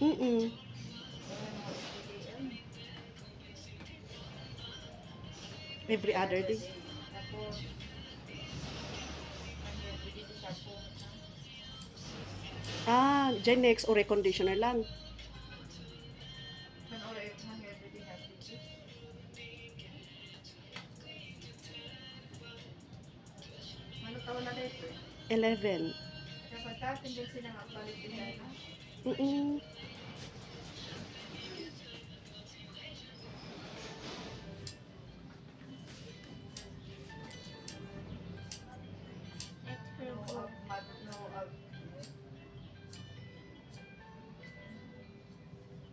Mm-mm. Every other day. Ah, Genex o reconditioner lang. Man Ano taon na dito eh? 11.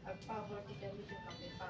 Kapag tatin din sila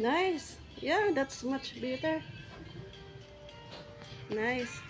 Nice. Yeah, that's much better. Nice.